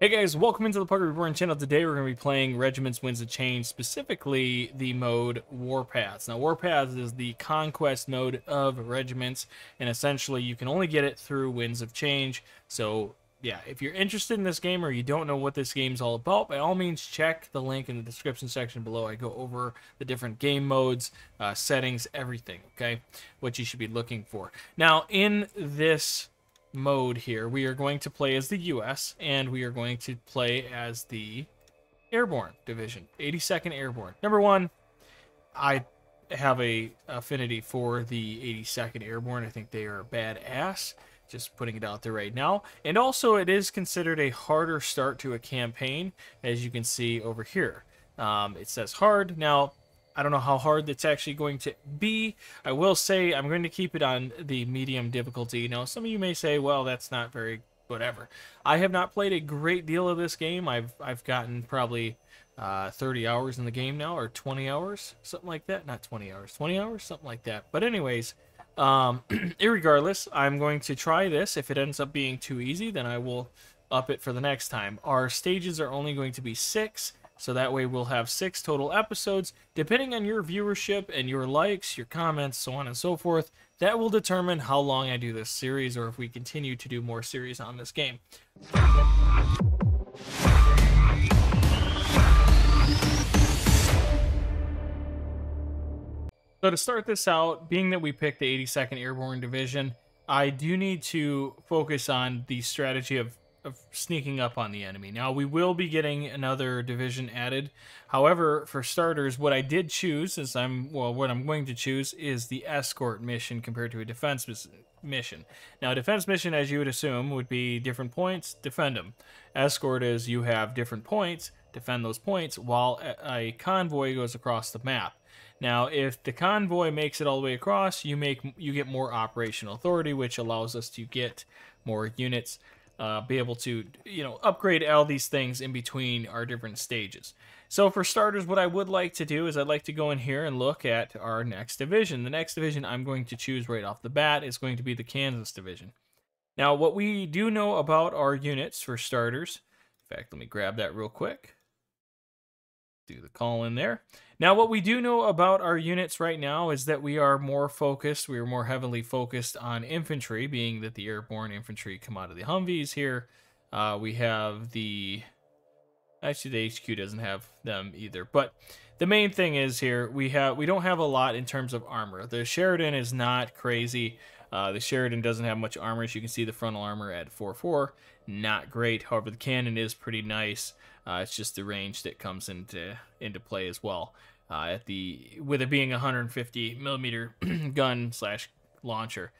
Hey guys, welcome into the Puggo Reborn channel. Today we're going to be playing Regiments Winds of Change, specifically the mode Warpaths. Now Warpaths is the conquest mode of Regiments, and essentially you can only get it through Winds of Change. So yeah, if you're interested in this game or you don't know what this game's all about, by all means check the link in the description section below. I go over the different game modes, uh, settings, everything, okay? What you should be looking for. Now in this mode here, we are going to play as the U.S. and we are going to play as the Airborne Division, 82nd Airborne. Number one, I have a affinity for the 82nd Airborne. I think they are badass. Just putting it out there right now. And also, it is considered a harder start to a campaign, as you can see over here. Um, it says hard. Now, I don't know how hard it's actually going to be. I will say I'm going to keep it on the medium difficulty. Now, some of you may say, well, that's not very whatever. I have not played a great deal of this game. I've I've gotten probably uh, 30 hours in the game now, or 20 hours, something like that. Not 20 hours, 20 hours, something like that. But anyways, um, irregardless, I'm going to try this. If it ends up being too easy, then I will up it for the next time. Our stages are only going to be six. So that way we'll have six total episodes. Depending on your viewership and your likes, your comments, so on and so forth, that will determine how long I do this series or if we continue to do more series on this game. So to start this out, being that we picked the 82nd Airborne Division, I do need to focus on the strategy of of sneaking up on the enemy. Now, we will be getting another division added. However, for starters, what I did choose is I'm, well, what I'm going to choose is the escort mission compared to a defense mission. Now, defense mission, as you would assume, would be different points, defend them. Escort is you have different points, defend those points, while a convoy goes across the map. Now, if the convoy makes it all the way across, you make you get more operational authority, which allows us to get more units uh, be able to, you know, upgrade all these things in between our different stages. So for starters, what I would like to do is I'd like to go in here and look at our next division. The next division I'm going to choose right off the bat is going to be the Kansas division. Now, what we do know about our units for starters, in fact, let me grab that real quick. Do the call in there. Now, what we do know about our units right now is that we are more focused, we are more heavily focused on infantry, being that the airborne infantry come out of the Humvees here. Uh, we have the... Actually, the HQ doesn't have them either. But the main thing is here, we have we don't have a lot in terms of armor. The Sheridan is not crazy. Uh, the Sheridan doesn't have much armor. As you can see, the frontal armor at 4-4, not great. However, the cannon is pretty nice. Uh, it's just the range that comes into into play as well. Uh, at the with it being a 150 millimeter gun slash launcher,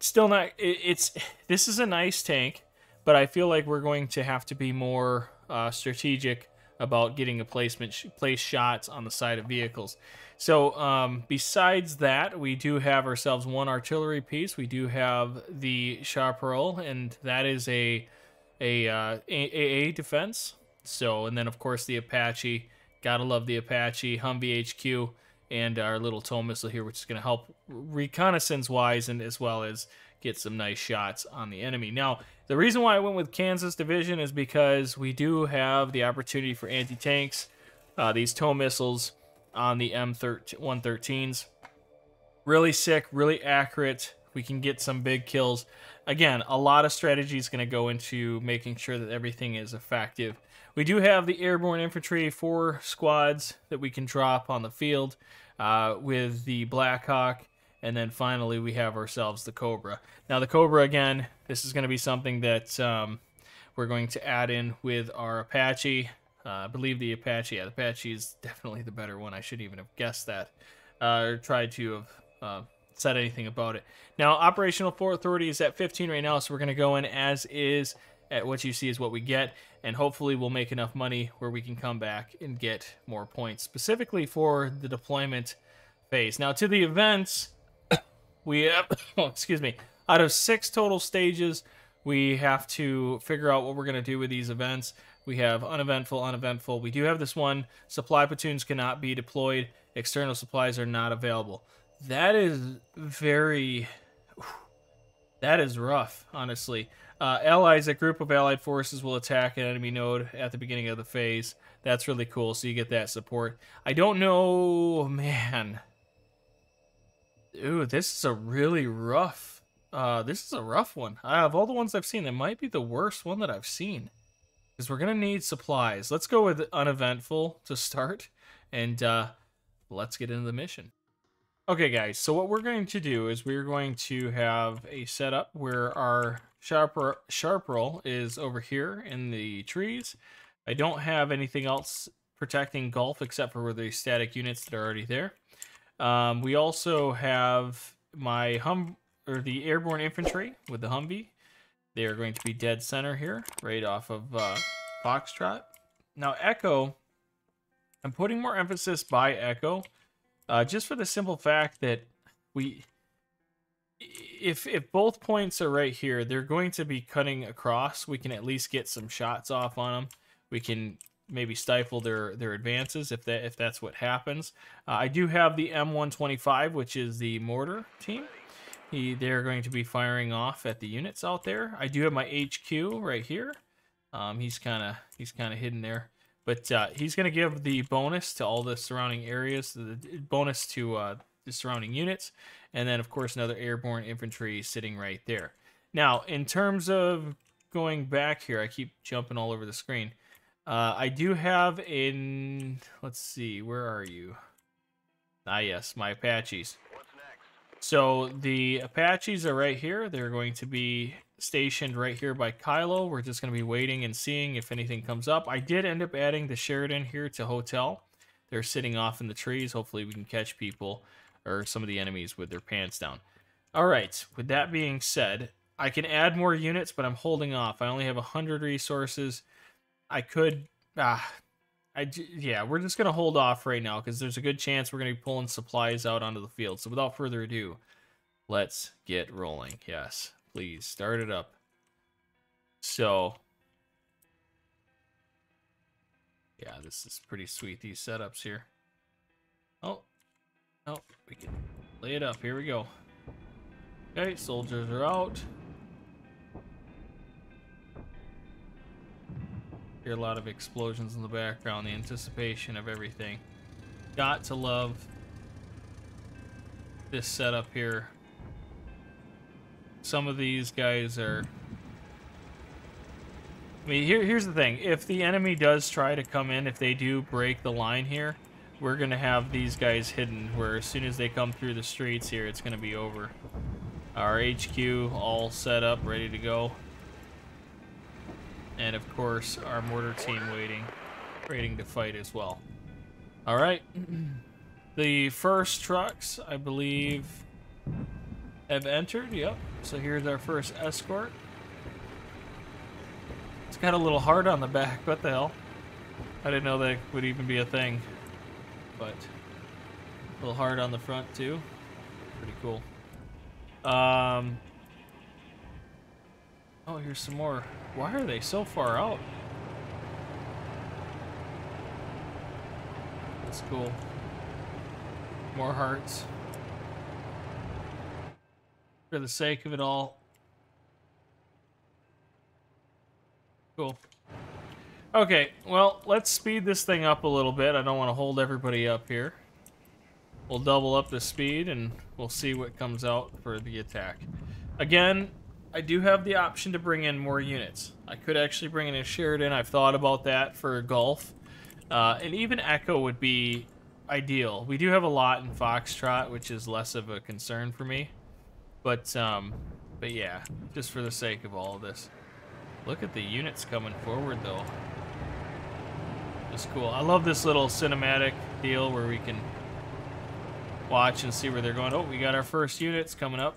still not. It, it's this is a nice tank, but I feel like we're going to have to be more uh, strategic about getting a placement sh place shots on the side of vehicles. So um, besides that, we do have ourselves one artillery piece. We do have the Chaparral, and that is a a uh, AA defense. So, and then of course the Apache. Gotta love the Apache, Humvee HQ, and our little tow missile here, which is going to help reconnaissance-wise and as well as get some nice shots on the enemy. Now, the reason why I went with Kansas Division is because we do have the opportunity for anti-tanks, uh, these tow missiles on the M113s. Really sick, really accurate. We can get some big kills. Again, a lot of strategy is going to go into making sure that everything is effective we do have the airborne infantry, four squads that we can drop on the field uh, with the Blackhawk. And then finally, we have ourselves the Cobra. Now, the Cobra, again, this is going to be something that um, we're going to add in with our Apache. Uh, I believe the Apache, yeah, the Apache is definitely the better one. I shouldn't even have guessed that uh, or tried to have uh, said anything about it. Now, operational authority is at 15 right now, so we're going to go in as is at what you see is what we get, and hopefully we'll make enough money where we can come back and get more points, specifically for the deployment phase. Now, to the events, we have, oh, excuse me, out of six total stages, we have to figure out what we're going to do with these events. We have uneventful, uneventful. We do have this one, supply platoons cannot be deployed, external supplies are not available. That is very, that is rough, honestly. Uh, allies, a group of allied forces will attack an enemy node at the beginning of the phase. That's really cool, so you get that support. I don't know, man. Ooh, this is a really rough. Uh, this is a rough one. Uh, of all the ones I've seen, it might be the worst one that I've seen. Because we're gonna need supplies. Let's go with uneventful to start, and uh, let's get into the mission. Okay, guys. So what we're going to do is we're going to have a setup where our sharp Chaparral is over here in the trees. I don't have anything else protecting golf except for the static units that are already there. Um, we also have my hum or the airborne infantry with the Humvee. They are going to be dead center here, right off of uh, Foxtrot. Now Echo, I'm putting more emphasis by Echo, uh, just for the simple fact that we, if if both points are right here, they're going to be cutting across. We can at least get some shots off on them. We can maybe stifle their their advances if that if that's what happens. Uh, I do have the M125, which is the mortar team. He, they're going to be firing off at the units out there. I do have my HQ right here. Um, he's kind of he's kind of hidden there, but uh, he's going to give the bonus to all the surrounding areas, the bonus to uh, the surrounding units, and then of course another airborne infantry sitting right there. Now, in terms of going back here, I keep jumping all over the screen. Uh, I do have in, let's see, where are you? Ah, yes, my Apaches. So the Apaches are right here. They're going to be stationed right here by Kilo. We're just going to be waiting and seeing if anything comes up. I did end up adding the Sheridan here to hotel. They're sitting off in the trees. Hopefully we can catch people or some of the enemies with their pants down. All right, with that being said, I can add more units, but I'm holding off. I only have 100 resources. I could, ah, I yeah, we're just gonna hold off right now because there's a good chance we're gonna be pulling supplies out onto the field. So without further ado, let's get rolling. Yes, please start it up. So yeah, this is pretty sweet. These setups here. Oh, oh, we can lay it up. Here we go. Okay, soldiers are out. Hear a lot of explosions in the background, the anticipation of everything. Got to love this setup here. Some of these guys are... I mean, here, here's the thing. If the enemy does try to come in, if they do break the line here, we're going to have these guys hidden, where as soon as they come through the streets here, it's going to be over. Our HQ all set up, ready to go. And of course, our mortar team waiting, waiting to fight as well. All right. The first trucks, I believe, have entered. Yep. So here's our first escort. It's got a little heart on the back. What the hell? I didn't know that would even be a thing. But a little hard on the front too. Pretty cool. Um, Oh, here's some more. Why are they so far out? That's cool. More hearts. For the sake of it all. Cool. Okay, well, let's speed this thing up a little bit. I don't want to hold everybody up here. We'll double up the speed and we'll see what comes out for the attack. Again, I do have the option to bring in more units. I could actually bring in a Sheridan. I've thought about that for golf. Uh, and even Echo would be ideal. We do have a lot in Foxtrot, which is less of a concern for me. But, um, but yeah, just for the sake of all of this. Look at the units coming forward, though. It's cool. I love this little cinematic deal where we can watch and see where they're going. Oh, we got our first units coming up.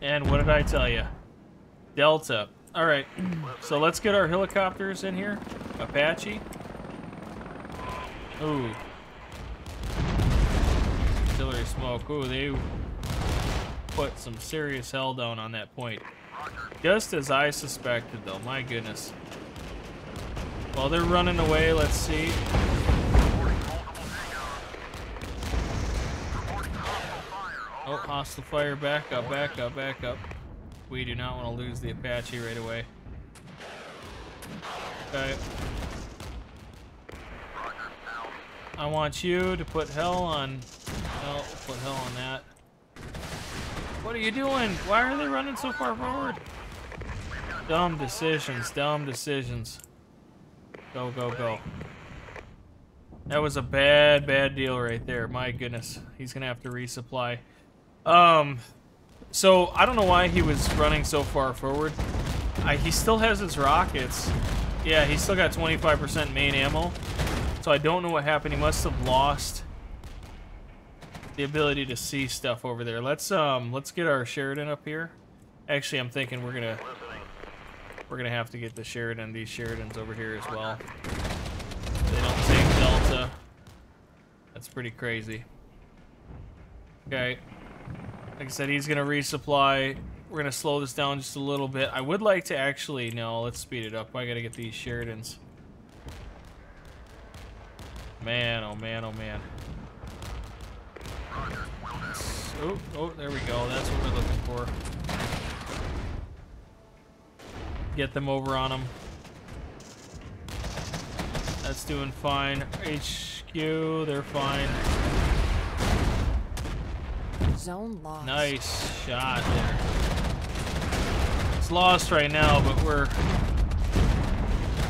And what did I tell you? Delta. All right, so let's get our helicopters in here. Apache. Ooh. Artillery smoke. Ooh, they put some serious hell down on that point. Just as I suspected, though. My goodness. While they're running away, let's see. Oh, hostile fire. Back up, back up, back up. We do not want to lose the Apache right away. Okay. I want you to put hell on... No, put hell on that. What are you doing? Why are they running so far forward? Dumb decisions, dumb decisions. Go, go, go. That was a bad, bad deal right there. My goodness. He's going to have to resupply. Um, so, I don't know why he was running so far forward. I, he still has his rockets. Yeah, he's still got 25% main ammo. So I don't know what happened. He must have lost the ability to see stuff over there. Let's um let's get our Sheridan up here. Actually, I'm thinking we're gonna we're gonna have to get the Sheridan, these Sheridans over here as well. They don't take Delta. That's pretty crazy. Okay. Like I said, he's gonna resupply. We're gonna slow this down just a little bit. I would like to actually no, let's speed it up. I gotta get these Sheridans. Man, oh man, oh man. Oh, oh, there we go. That's what we're looking for. Get them over on them. That's doing fine. HQ, they're fine. Zone lost. Nice shot there. It's lost right now, but we're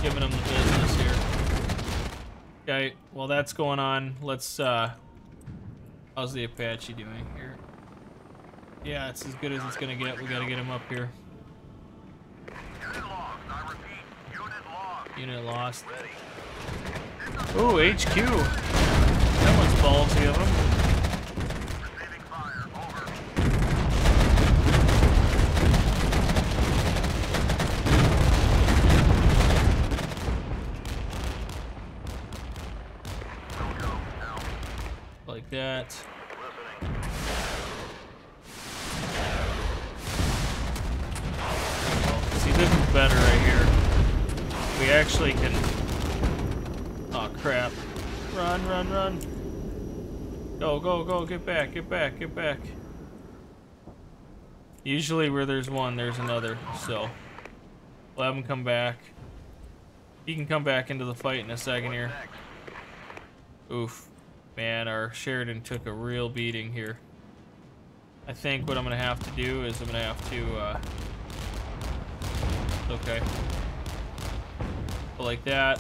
giving them the business here. Okay, while that's going on, let's, uh, how's the Apache doing here? Yeah, it's as good as it's gonna get. We gotta get him up here. Unit lost. Ooh, HQ. That one's ballsy of him. Like that. Actually can... Oh, crap. Run, run, run. Go, go, go. Get back, get back, get back. Usually where there's one, there's another, so... We'll have him come back. He can come back into the fight in a second here. Oof. Man, our Sheridan took a real beating here. I think what I'm going to have to do is I'm going to have to... Uh, okay. But like that.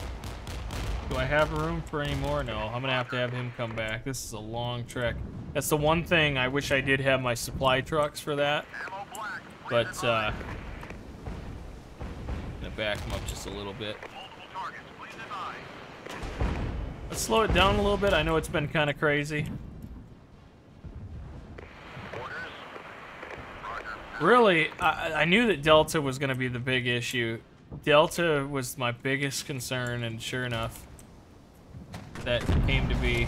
Do I have room for any more? No, I'm gonna have to have him come back. This is a long trek. That's the one thing I wish I did have my supply trucks for that. But, uh... I'm gonna back him up just a little bit. Let's slow it down a little bit. I know it's been kind of crazy. Really, I, I knew that Delta was going to be the big issue. Delta was my biggest concern, and sure enough, that came to be.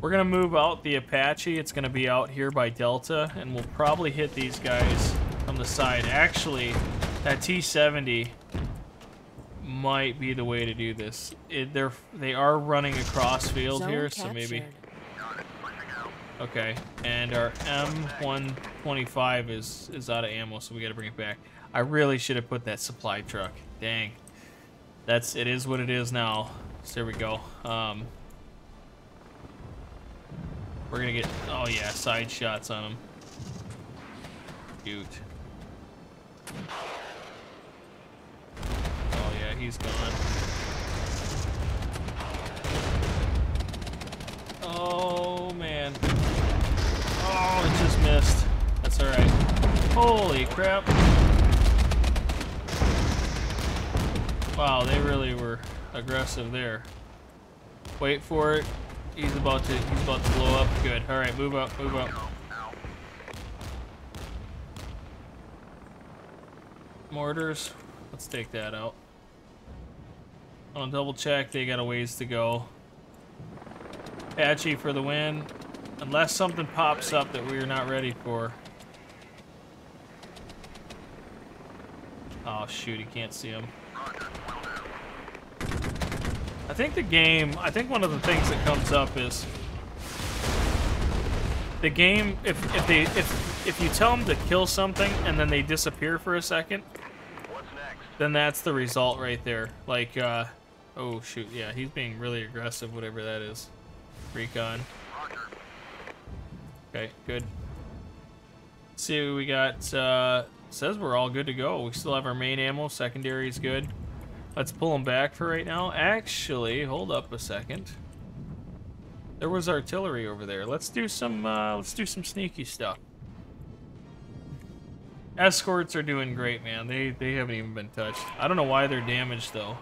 We're going to move out the Apache. It's going to be out here by Delta, and we'll probably hit these guys from the side. Actually, that T-70 might be the way to do this. It, they're they are running across field Zone here, so maybe. Okay, and our M125 is is out of ammo, so we got to bring it back. I really should have put that supply truck. Dang. That's it is what it is now. So there we go. Um, we're gonna get oh yeah side shots on him. Cute. Oh yeah, he's gone. Oh man. Oh, it just missed. That's alright. Holy crap. Wow, they really were aggressive there. Wait for it. He's about to he's about to blow up. Good. Alright, move up, move up. Mortars. Let's take that out. I to double check. They got a ways to go. Apache for the win. Unless something pops up that we're not ready for. Oh shoot, he can't see him. I think the game, I think one of the things that comes up is the game if if they if if you tell them to kill something and then they disappear for a second, then that's the result right there. Like, uh, oh shoot, yeah, he's being really aggressive, whatever that is. Recon. Okay, good. Let's see we got. Uh, says we're all good to go. We still have our main ammo. Secondary is good. Let's pull them back for right now. Actually, hold up a second. There was artillery over there. Let's do some. Uh, let's do some sneaky stuff. Escorts are doing great, man. They they haven't even been touched. I don't know why they're damaged though.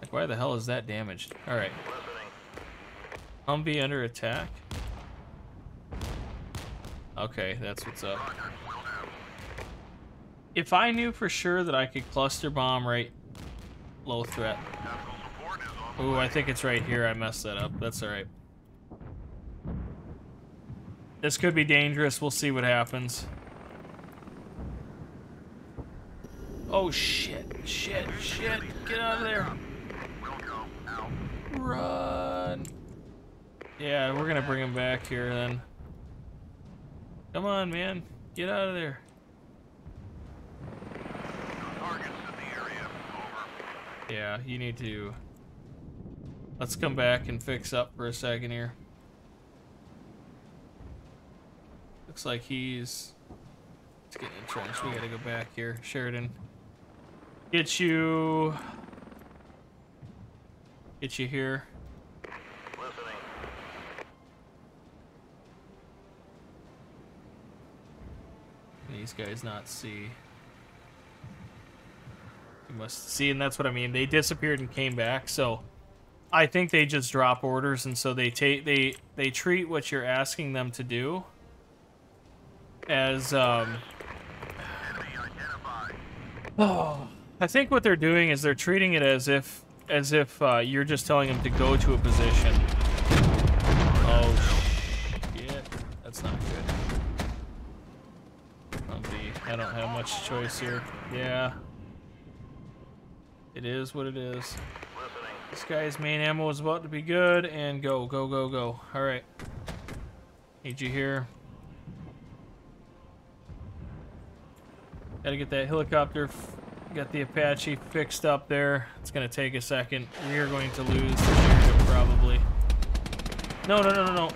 Like why the hell is that damaged? All right. Humvee under attack. Okay, that's what's up. If I knew for sure that I could cluster bomb right low threat. Ooh, I think it's right here. I messed that up. That's alright. This could be dangerous. We'll see what happens. Oh, shit. Shit. Shit. Get out of there. Run. Yeah, we're gonna bring him back here then. Come on, man. Get out of there. Yeah, you need to... Let's come back and fix up for a second here. Looks like he's... Let's get entrenched. We gotta go back here. Sheridan. Get you... Get you here. Listening. These guys not see. You must see, and that's what I mean. They disappeared and came back, so I think they just drop orders, and so they take they they treat what you're asking them to do as um. Oh, I think what they're doing is they're treating it as if as if uh, you're just telling them to go to a position. Oh shit, that's not good. I don't have much choice here. Yeah. It is what it is. This guy's main ammo is about to be good, and go, go, go, go. Alright. Need you here. Gotta get that helicopter, got the Apache fixed up there. It's gonna take a second. We are going to lose probably. No, no, no, no, no.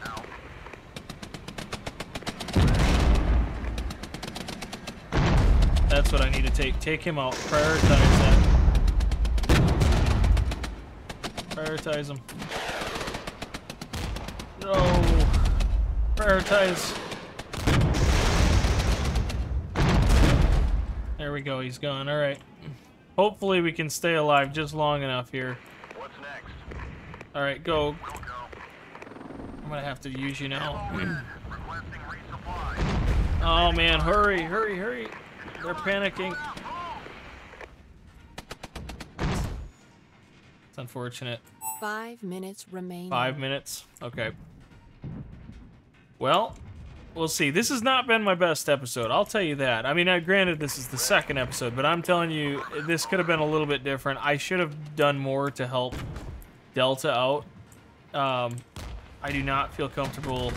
That's what I need to take. Take him out. Prioritize Prioritize them. No. Prioritize. There we go. He's gone. All right. Hopefully we can stay alive just long enough here. What's next? All right, go. We'll go. I'm gonna have to use you now. Oh man, hurry, hurry, hurry. They're panicking. It's unfortunate. Five minutes remaining. Five minutes? Okay. Well, we'll see. This has not been my best episode. I'll tell you that. I mean, granted, this is the second episode, but I'm telling you, this could have been a little bit different. I should have done more to help Delta out. Um, I do not feel comfortable.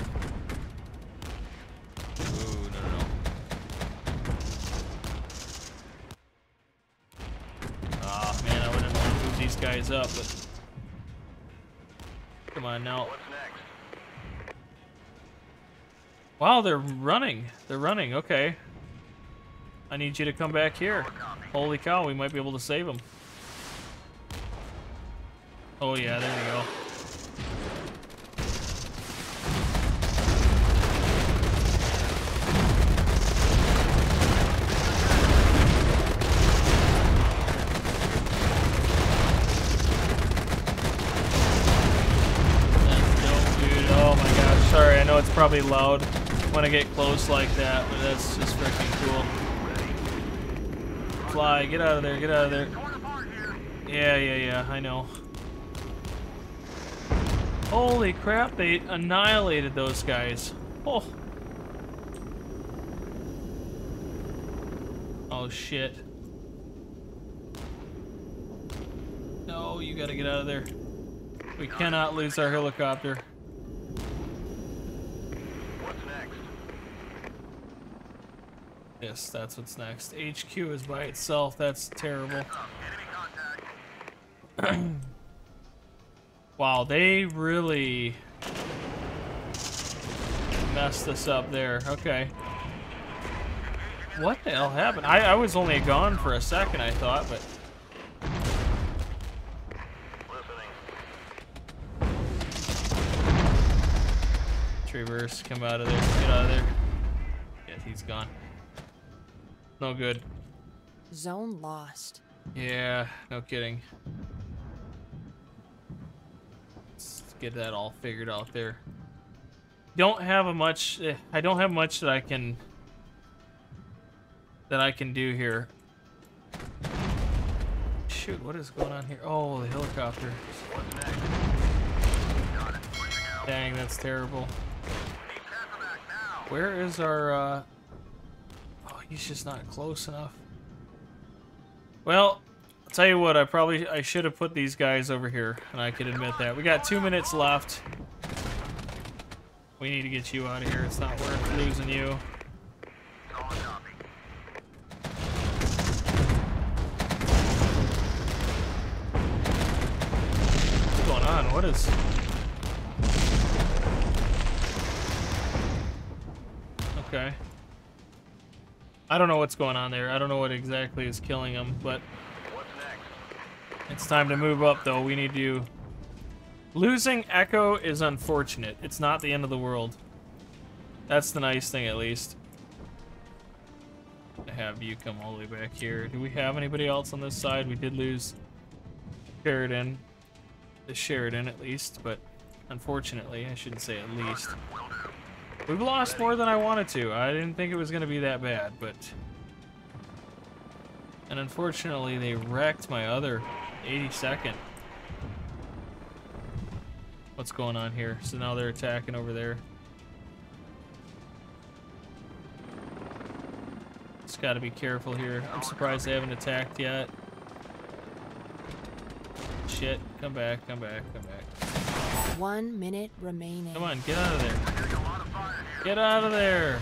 Guys up, but... Come on now. Wow, they're running. They're running. Okay. I need you to come back here. Holy cow, we might be able to save them. Oh yeah, there we go. That's dope, dude. Oh my gosh. Sorry, I know it's probably loud when I get close like that, but that's just freaking cool. Fly, get out of there, get out of there. Yeah, yeah, yeah, I know. Holy crap, they annihilated those guys. Oh. Oh shit. No, you gotta get out of there. We cannot lose our helicopter. What's next? Yes, that's what's next. HQ is by itself. That's terrible. Wow, they really messed us up there. Okay. What the hell happened? I, I was only gone for a second, I thought, but Listening. Traverse, come out of there. Get out of there. Yeah, he's gone. No good. Zone lost. Yeah, no kidding. Let's get that all figured out there. Don't have a much. eh, I don't have much that I can. That I can do here. Shoot, what is going on here? Oh, the helicopter. What's next? Got it. Pushing out. Dang, that's terrible. Need CASEVAC now. Where is our, uh... He's just not close enough. Well, I'll tell you what, I probably, I should have put these guys over here, and I can admit that. We got two minutes left. We need to get you out of here. It's not worth losing you. What's going on? What is... Okay. I don't know what's going on there. I don't know what exactly is killing him, but? It's time to move up, though. We need to. Losing Echo is unfortunate. It's not the end of the world. That's the nice thing, at least. To have you come all the way back here. Do we have anybody else on this side? We did lose Sheridan. The Sheridan, at least, but unfortunately, I shouldn't say at least. We've lost more than I wanted to. I didn't think it was going to be that bad, but... And unfortunately, they wrecked my other 82nd. What's going on here? So now they're attacking over there. Just got to be careful here. I'm surprised they haven't attacked yet. Shit. Come back, come back, come back. One minute remaining. Come on, get out of there. Getting a lot of fire here. Get out of there.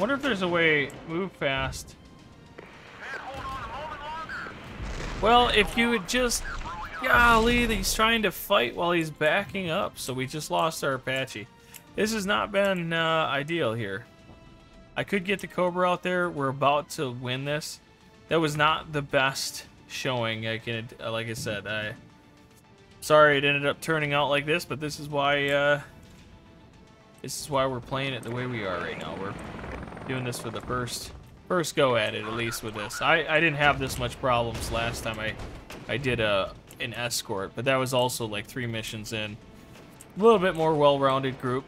Wonder if there's a way move fast. Well, if you would just golly, he's trying to fight while he's backing up, so we just lost our Apache. This has not been uh, ideal here. I could get the Cobra out there. We're about to win this. That was not the best showing. I can, like I said, I sorry it ended up turning out like this, but this is why uh, this is why we're playing it the way we are right now. We're doing this for the first first go at it, at least with this. I, I didn't have this much problems last time I I did a an escort, but that was also like three missions in. A little bit more well-rounded group.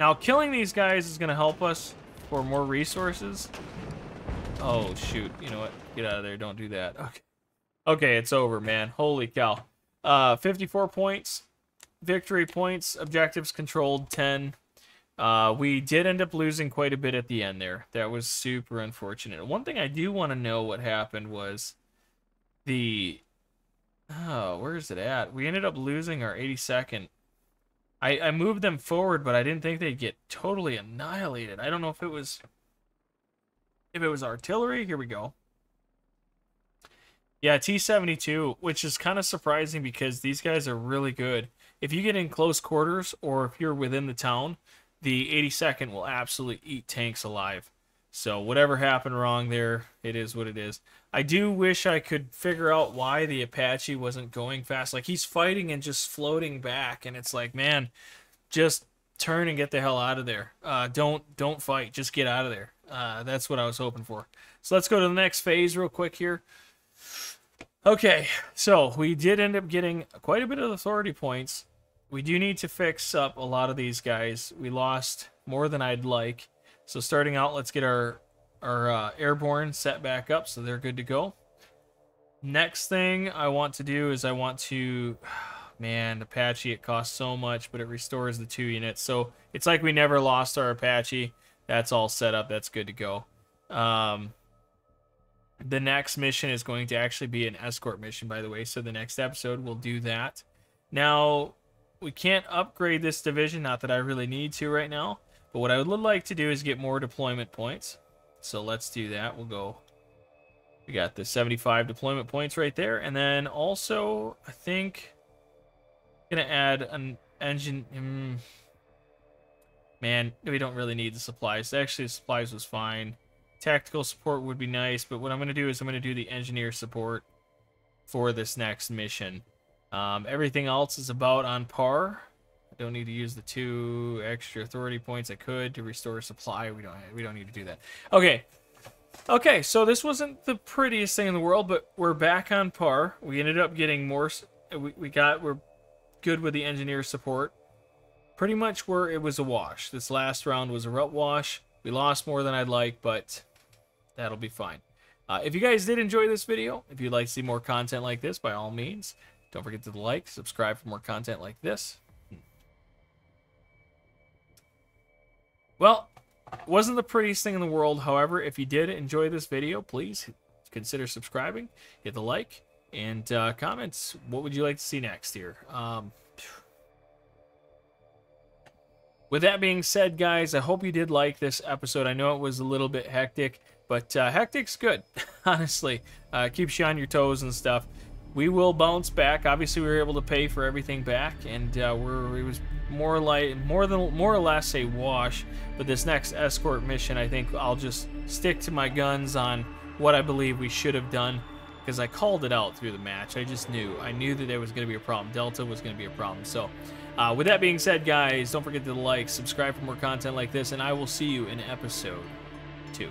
Now, killing these guys is going to help us for more resources. Oh, shoot. You know what? Get out of there. Don't do that. Okay. Okay, it's over, man. Holy cow. Uh, 54 points. Victory points. Objectives controlled 10. Uh, we did end up losing quite a bit at the end there. That was super unfortunate. One thing I do want to know what happened was the oh, where is it at? We ended up losing our 82nd. I I moved them forward, but I didn't think they'd get totally annihilated. I don't know if it was if it was artillery. Here we go. Yeah, T72, which is kind of surprising because these guys are really good. If you get in close quarters or if you're within the town, the 82nd will absolutely eat tanks alive. So whatever happened wrong there, it is what it is. I do wish I could figure out why the Apache wasn't going fast. Like he's fighting and just floating back, and it's like, man, just turn and get the hell out of there. Uh, don't don't fight, just get out of there. Uh, that's what I was hoping for. So let's go to the next phase real quick here. Okay, so we did end up getting quite a bit of authority points. We do need to fix up a lot of these guys. We lost more than I'd like. So starting out, let's get our our uh, airborne set back up so they're good to go. Next thing I want to do is I want to, man, Apache it costs so much, but it restores the two units. So it's like we never lost our Apache. That's all set up. That's good to go. Um, the next mission is going to actually be an escort mission, by the way. So the next episode we'll do that. Now, we can't upgrade this division. Not that I really need to right now. But what I would like to do is get more deployment points. So let's do that. We'll go. We got the 75 deployment points right there. And then also, I think, I'm gonna add an engine. Mm, man, we don't really need the supplies. Actually, the supplies was fine. Tactical support would be nice, but what I'm gonna do is I'm gonna do the engineer support for this next mission. Um, everything else is about on par. I don't need to use the two extra authority points I could to restore supply. We don't we don't need to do that. Okay. Okay, so this wasn't the prettiest thing in the world, but we're back on par. We ended up getting more we, we got we're good with the engineer support. Pretty much where it was a wash. This last round was a rut wash. We lost more than I'd like, but that'll be fine. Uh, if you guys did enjoy this video, if you'd like to see more content like this, by all means, don't forget to like, subscribe for more content like this. Well, wasn't the prettiest thing in the world. However, if you did enjoy this video, please consider subscribing, hit the like, and uh, comments. What would you like to see next here? Um, with that being said, guys, I hope you did like this episode. I know it was a little bit hectic, but uh, hectic's good, honestly. Uh, keeps you on your toes and stuff. We will bounce back. Obviously, we were able to pay for everything back, and uh, we're it was more like more than more or less a wash. But this next escort mission, I think I'll just stick to my guns on what I believe we should have done because I called it out through the match. I just knew. I knew that there was going to be a problem. Delta was going to be a problem. So, uh, with that being said, guys, don't forget to like, subscribe for more content like this, and I will see you in episode two.